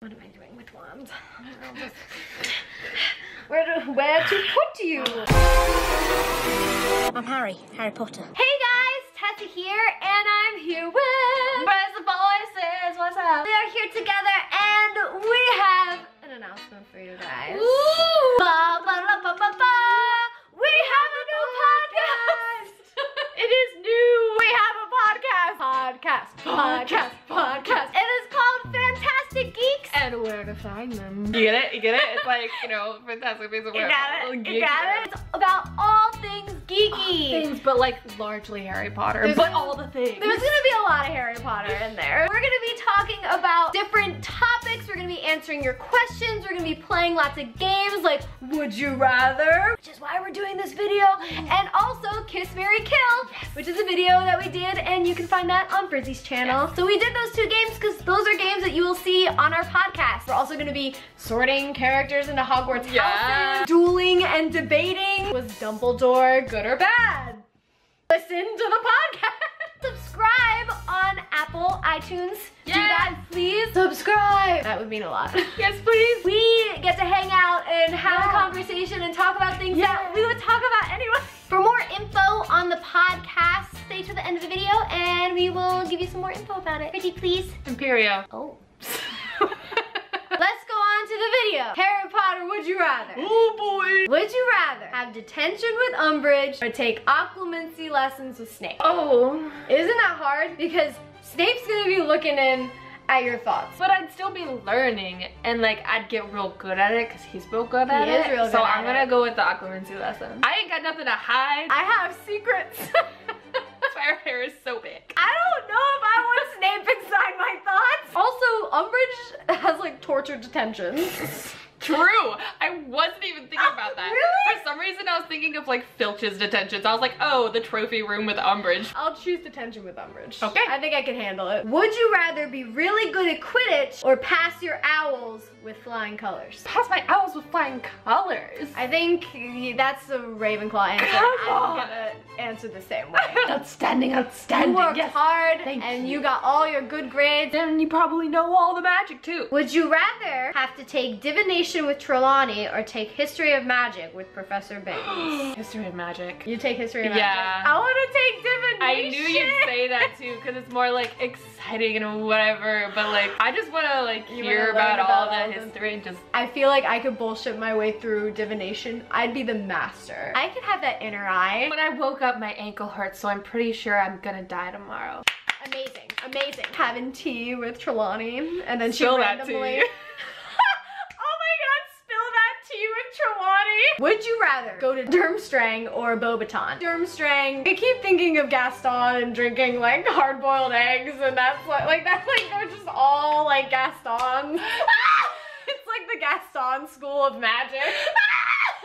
What am I doing with wands? Where to, where to put you? I'm Harry, Harry Potter. Hey guys, Tessa here, and I'm here with Brizzy Voices. What's up? We are here together, and we have an announcement for you guys. Ooh! Ba, ba, la, ba, ba, ba. We have a new podcast. It is new! we have a podcast. Podcast. Podcast. Podcast. To find them. You get it? You get it? It's like, you know, fantastic things of You where got it. You got it. It's about all things geeky. Things, but like largely Harry Potter. There's- but all the things. There's gonna be a lot of Harry Potter in there. We're gonna be talking about different topics. We're gonna be answering your questions. We're gonna be playing lots of games like Would You Rather, which is why we're doing this video, and also Kiss Marry Kill, which is a video that we did, and you can find that on Brizzy's channel. So we did those two games because those are games that you will see on our podcast. We're also gonna be sorting characters into Hogwarts Yeah. houses, dueling and debating. Was Dumbledore good or bad? listen to the podcast. Subscribe Apple, iTunes. Do that, please. Subscribe. That would mean a lot. yes, please. We get to hang out and have a conversation and talk about things that Yeah. we would talk about anyway. For more info on the podcast, stay to the end of the video and we will give you some more info about it. Pretty please. Imperio. Oh. Let's go on to the video. Harry Potter, would you rather? oh boy. Would you rather have detention with Umbridge or take occlumency lessons with Snape? Oh. Isn't that hard? Because Snape's gonna be looking in at your thoughts. But I'd still be learning and like I'd get real good at it because he's real good at He it. is real so good I'm gonna it. go with the occlumency lesson. I ain't got nothing to hide. I have secrets. That's why her hair is so big. I don't know if I want Snape inside my thoughts. Also, Umbridge has like torture detentions. True. I wasn't even thinking oh, about that. Really? For some reason, I was thinking of like Filch's detentions. I was like, oh, the trophy room with Umbridge. I'll choose detention with Umbridge. Okay. I think I can handle it. Would you rather be really good at Quidditch or pass your owls with flying colors? Pass my owls with flying colors. I think that's the Ravenclaw answer. Come I'm gonna answer the same way. outstanding, outstanding. You worked yes. hard Thank and you. you got all your good grades. Then you probably know all the magic too. Would you rather have to take divination with Trelawney or take history of magic with Professor Binns? History of magic. you take history of Yeah. magic. I want to take Divination. I knew you'd say that too, because it's more like exciting and whatever. But like, I just want to like You hear about, about all the history and just. I feel like I could bullshit my way through divination. I'd be the master. I could have that inner eye. When I woke up, my ankle hurts, so I'm pretty sure I'm gonna die tomorrow. Amazing, amazing. Having tea with Trelawney, and then Spill she that randomly. tea. oh my god, spill that tea with Trelawney. Would you rather go to Durmstrang or Beauxbaton? Durmstrang. I keep thinking of Gaston and drinking like hard-boiled eggs, and that's like, like that. Like they're just all like Gastons. it's like the Gaston School of Magic.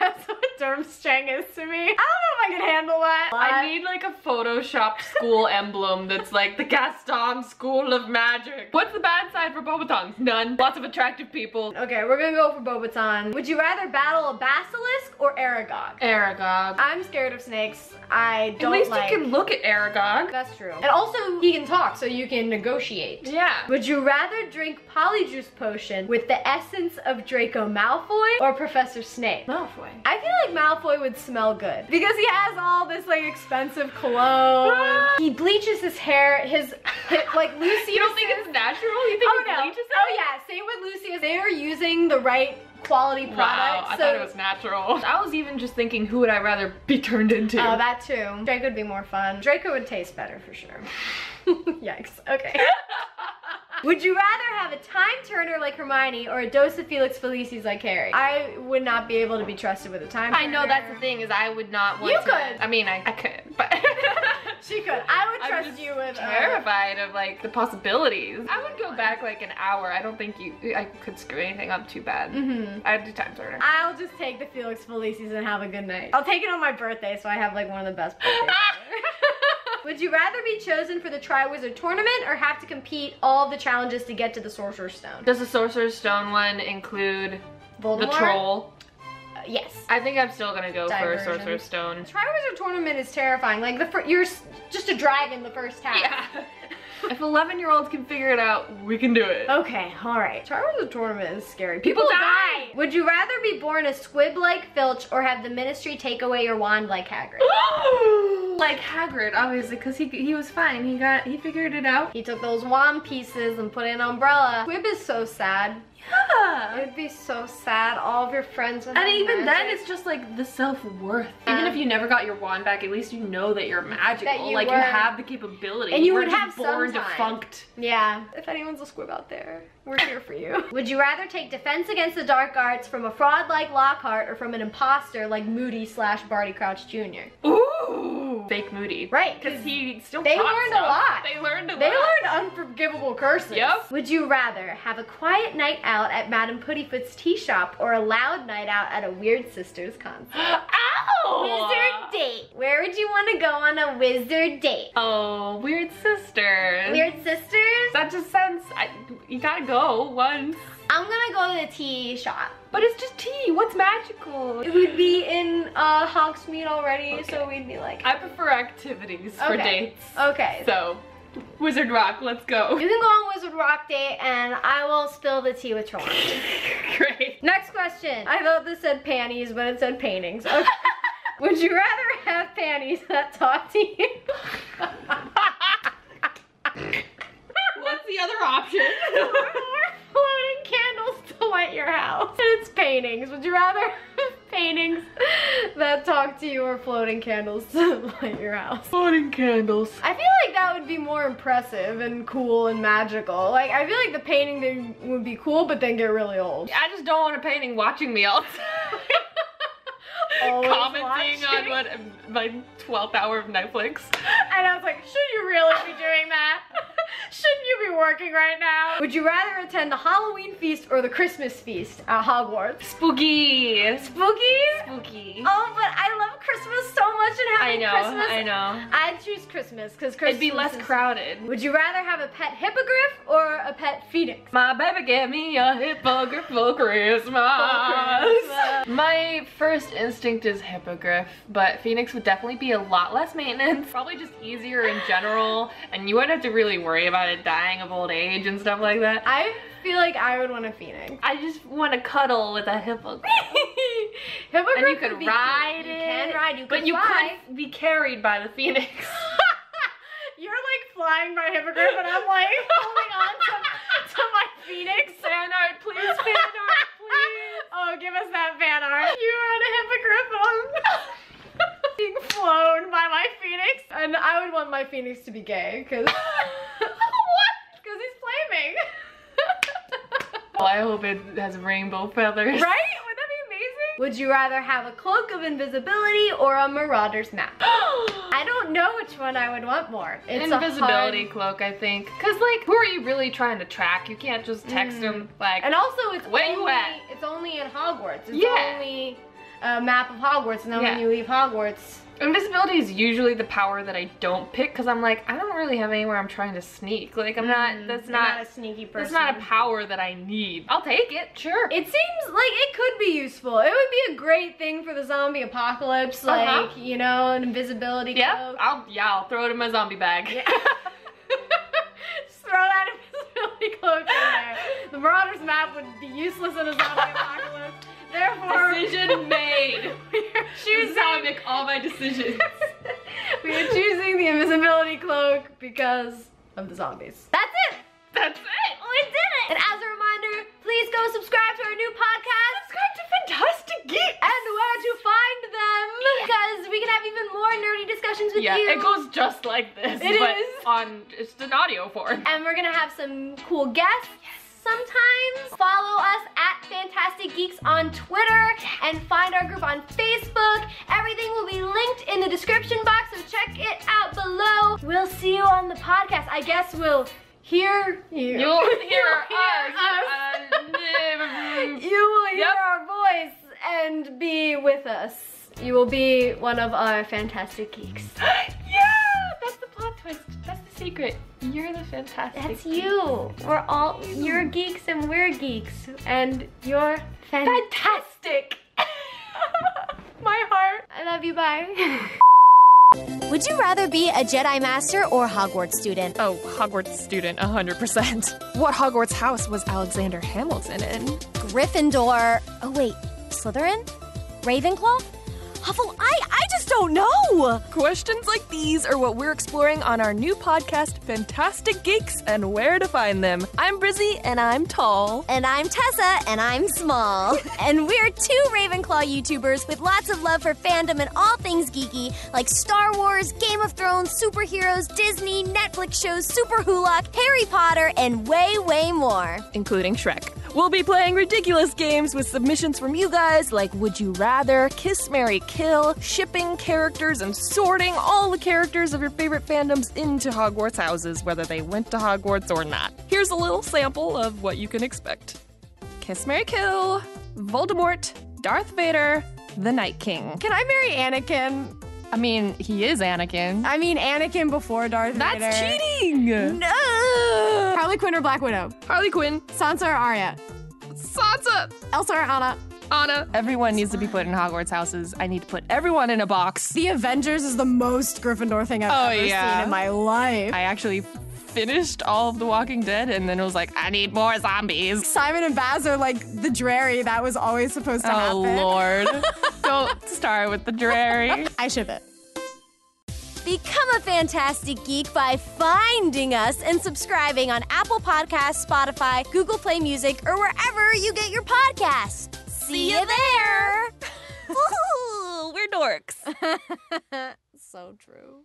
That's what Durmstrang is to me. Oh I if I can handle that. I need like a photoshopped school emblem that's like the Gaston School of Magic. What's the bad side for Beauxbatons? None. Lots of attractive people. Okay, we're gonna go for Beauxbaton. Would you rather battle a basilisk or Aragog? Aragog. I'm scared of snakes. I don't At least like. you can look at Aragog. That's true. And also, he can talk, so you can negotiate. Yeah. Would you rather drink Polyjuice Potion with the essence of Draco Malfoy or Professor Snape? Malfoy. I feel like Malfoy would smell good because he has all this like expensive cologne. he bleaches his hair. His, his like Lucius. You don't think it's natural? You think Oh he no! bleaches it? Oh yeah. Same with Lucius. They are using the right quality product. Wow, I so thought it was natural. I was even just thinking, who would I rather be turned into? Oh, that too. Draco would be more fun. Draco would taste better for sure. Yikes. Okay. would you rather have a time turner like Hermione or a dose of Felix Felicis like Harry? I would not be able to be trusted with a time turner. I know that's the thing is I would not want You to. could. I mean, I, I could, but She could. I would I'm trust just you with. uh, terrified of like the possibilities. I would go back like an hour. I don't think you I could screw anything up too bad. mhm. I'd do time turner. I'll just take the Felix Felicis and have a good night. I'll take it on my birthday so I have like one of the best birthdays ever. Would you rather be chosen for the Triwizard Tournament or have to compete all the challenges to get to the Sorcerer's Stone? Does the Sorcerer's Stone one include Voldemort? the troll? Uh, yes. I think I'm still gonna go for Diversion. Sorcerer's Stone. Triwizard Tournament is terrifying. Like the fir- you're just a dragon the first half. Yeah. if 11 year olds can figure it out, we can do it. Okay, alright. Star Wars tournament is scary. People die. Would you rather be born a squib like Filch or have the ministry take away your wand like Hagrid? Like Hagrid, obviously, because he, he was fine. He got, he figured it out. He took those wand pieces and put in an umbrella. Squib is so sad. Yeah. It'd be so sad. All of your friends would And even then, it's just like the self-worth. Yeah. Even if you never got your wand back, at least you know that you're magical. That you like were. you have the capability. And you would have born some time. defunct. Yeah. If anyone's a squib out there, we're here for you. Would you rather take defense against the dark arts from a fraud like Lockhart or from an imposter like Moody slash Barty Crouch Jr.? Ooh. Fake Moody. Right, Because he still they learned a lot. They learned a They lot. They learned unforgivable curses. Yep. Would you rather have a quiet night out at Madame Puddifoot's tea shop or a loud night out at a Weird Sisters concert? Ow! Wizard date. Where would you want to go on a wizard date? Oh, weird sisters. Weird Sisters? That just sounds. I, you gotta go once. I'm gonna go to the tea shop. But it's just tea. What's magical? It would be in uh, Hogsmeade already, so we'd be like, I prefer activities for dates. okay. So, Wizard Rock, let's go. You can go on Wizard Rock date, and I will spill the tea with Trelawney. Great. Next question. I thought this said panties, but it said paintings. Okay. Would you rather have panties that talk to you? What's the other option? Your house? And it's paintings. Would you rather have paintings that talk to you or floating candles to light your house? Floating candles. I feel like that would be more impressive and cool and magical. Like, I feel like the painting thing would be cool, but then get really old. I just don't want a painting watching me all the time. Always Commenting on what my 12th hour of Netflix. And I was like, should you really be doing that? Shouldn't you be working right now? Would you rather attend the Halloween feast or the Christmas feast at Hogwarts? Spooky. Spooky? Spooky. Oh, but I love Christmas so much and I having know, Christmas. I know. I'd choose Christmas because Christmas It'd be less crowded. Would you rather have a pet hippogriff or a pet phoenix? My baby gave me a hippogriff for Christmas. My first instinct is hippogriff, but phoenix would definitely be a lot less maintenance. Probably just easier in general, and you wouldn't have to really worry about it dying of old age and stuff like that. I feel like I would want a phoenix. I just want to cuddle with a hippogriff. hippogriff And you could be ride cute. it. You can ride. You but you could be carried by the phoenix. You're like flying my hippogriff and I'm like holding on to, to my phoenix. fan art, please, fan Oh, give us that fan art. You are the hippogriff and I'm being flown by my phoenix. And I would want my phoenix to be gay because what? because he's flaming. Well, I hope it has rainbow feathers. right? Would that be amazing? Would you rather have a cloak of invisibility or a marauder's map? I don't know which one I would want more. It's a Invisibility hard- cloak, I think. Cause like, who are you really trying to track? You can't just text Mm. them like. And also, it's Where only, you at? It's only in Hogwarts. It's Yeah. only a map of Hogwarts, and then Yeah. when you leave Hogwarts, Invisibility is usually the power that I don't pick because I'm like, I don't really have anywhere I'm trying to sneak. Like, I'm not. Mm, That's you're not. a sneaky person. that's not a power that I need. I'll take it, sure. It seems like it could be useful. It would be a great thing for the zombie apocalypse, like Uh-huh. you know, an invisibility yeah. I'll yeah, I'll throw it in my zombie bag. Yeah. Just throw that invisibility cloak in there. The Marauders map would be useless in a zombie apocalypse. Therefore, Decision made. we are This is how I make all my decisions. we are choosing the invisibility cloak because of the zombies. That's it. That's it. We did it. And as a reminder, please go subscribe to our new podcast. Subscribe to Fantastic Geeks. and where to find we can have even more nerdy discussions with Yeah, you. it goes just like this, It but is. on just an audio form. and we're gonna have some cool guests. Yes sometimes follow us at Fantastic Geeks on Twitter and find our group on Facebook. Everything will be linked in the description box, so check it out below. We'll see you on the podcast. I guess we'll hear you. You'll will be one of our fantastic geeks. yeah, that's the plot twist. That's the secret. You're the fantastic. That's you. We're all you're geeks and we're geeks and you're fantastic. My heart. I love you. Bye. Would you rather be a Jedi Master or Hogwarts student? Oh, Hogwarts student, 100%. What Hogwarts house was Alexander Hamilton in? Gryffindor. Oh, wait. Slytherin? Ravenclaw? Huffle, I, I just don't know. Questions like these are what we're exploring on our new podcast, Fantastic Geeks and Where to Find Them. I'm Brizzy and I'm tall. And I'm Tessa, and I'm small. and we're two Ravenclaw YouTubers with lots of love for fandom and all things geeky, like Star Wars, Game of Thrones, superheroes, Disney, Netflix shows, Superwholock, Harry Potter, and way, way more. including Shrek. We'll be playing ridiculous games with submissions from you guys like Would You Rather, Kiss, Marry, Kill, shipping characters, and sorting all the characters of your favorite fandoms into Hogwarts houses, whether they went to Hogwarts or not. Here's a little sample of what you can expect Kiss, Marry, Kill, Voldemort, Darth Vader, the Night King. Can I marry Anakin? I mean, he is Anakin. I mean, Anakin before Darth That's Vader. cheating! No. Harley Quinn or Black Widow? Harley Quinn, Sansa or Arya? Sansa, Elsa or Anna? Anna. Everyone needs to be put in Hogwarts houses. I need to put everyone in a box. The Avengers is the most Gryffindor thing I've Oh, ever yeah. seen in my life. I actually finished all of The Walking Dead and then it was like, I need more zombies. Simon and Baz are like the Drarry that was always supposed to Oh, happen. Lord. Don't start with the Drarry. I ship it. Become a fantastic geek by finding us and subscribing on Apple Podcasts, Spotify, Google Play Music, or wherever you get your podcasts. See you there. We're dorks. so true.